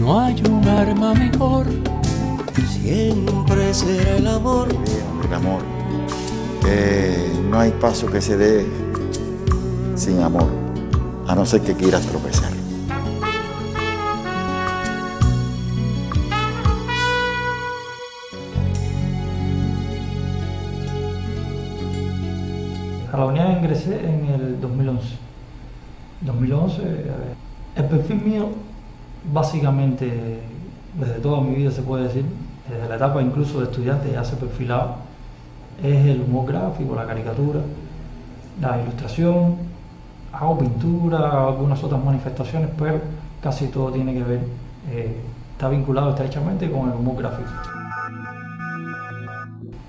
No hay un arma mejor. Siempre será el amor. El amor. Eh, no hay paso que se dé sin amor, a no ser que quieras tropezar. A la unidad ingresé en el 2011. 2011, el perfil mío, básicamente, desde toda mi vida se puede decir, desde la etapa incluso de estudiante ya se perfilaba, es el humor gráfico, la caricatura, la ilustración, hago pintura, algunas otras manifestaciones, pero casi todo tiene que ver, eh, está vinculado estrechamente con el humor gráfico.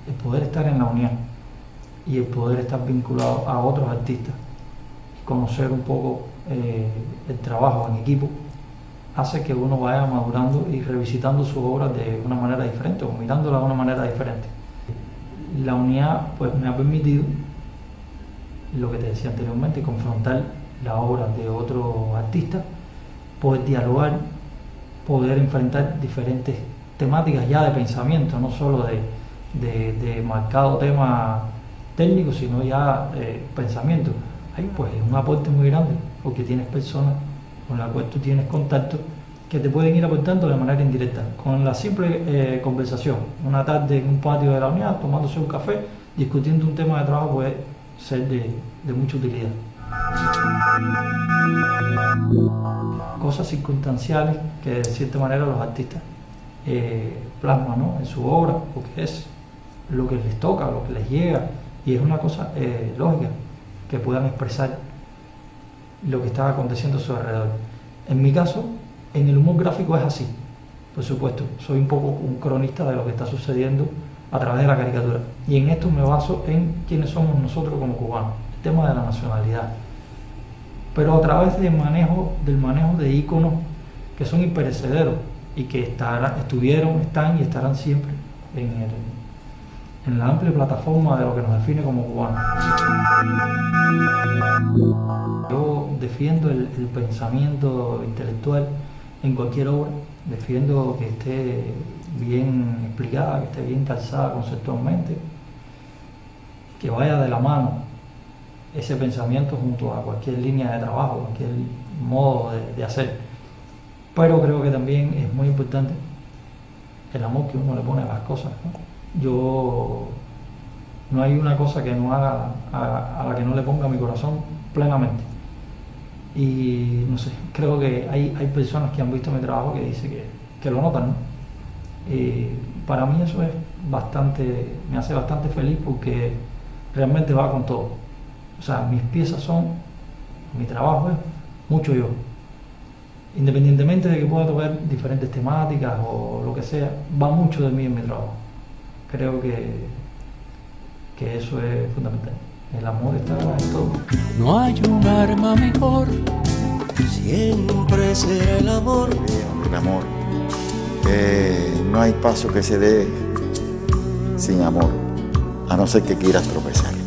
El poder estar en la unión y el poder estar vinculado a otros artistas conocer un poco eh, el trabajo en equipo hace que uno vaya madurando y revisitando su obra de una manera diferente o mirándola de una manera diferente. La unidad pues me ha permitido lo que te decía anteriormente, confrontar la obra de otro artista, poder dialogar, poder enfrentar diferentes temáticas ya de pensamiento, no solo de, de, de marcado tema técnico, sino ya eh, pensamiento. Ahí pues es un aporte muy grande, porque tienes personas con las cuales tú tienes contacto que te pueden ir aportando de manera indirecta, con la simple eh, conversación. Una tarde en un patio de la unidad, tomándose un café, discutiendo un tema de trabajo puede ser de, mucha utilidad. Cosas circunstanciales que de cierta manera los artistas eh, plasman en su obra, porque es lo que les toca, lo que les llega, y es una cosa eh, lógica que puedan expresar lo que está aconteciendo a su alrededor. En mi caso, en el humor gráfico es así, por supuesto, soy un poco un cronista de lo que está sucediendo a través de la caricatura. Y en esto me baso en quiénes somos nosotros como cubanos, el tema de la nacionalidad. Pero a través del manejo, del manejo de íconos que son imperecederos y que estuvieron, están y estarán siempre en en la amplia plataforma de lo que nos define como cubanos. Defiendo el, pensamiento intelectual en cualquier obra, defiendo que esté bien explicada, que esté bien calzada conceptualmente, que vaya de la mano ese pensamiento junto a cualquier línea de trabajo, cualquier modo de, hacer. Pero creo que también es muy importante el amor que uno le pone a las cosas yo no hay una cosa que no haga a, la que no le ponga mi corazón plenamente. Y no sé, creo que hay, hay personas que han visto mi trabajo que dicen que, lo notan. para mí eso es bastante, me hace bastante feliz porque realmente va con todo. O sea, mis piezas son, mi trabajo es mucho yo. Independientemente de que pueda tocar diferentes temáticas o lo que sea, va mucho de mí en mi trabajo creo que, que eso es fundamental. El amor está en todo. No hay un arma mejor. Siempre será el amor. El amor. Eh, no hay paso que se dé sin amor, a no ser que quieras tropezar.